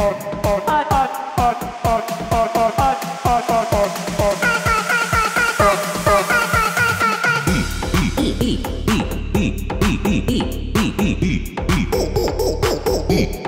Ot, ot, ot, ot, ot.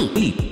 E.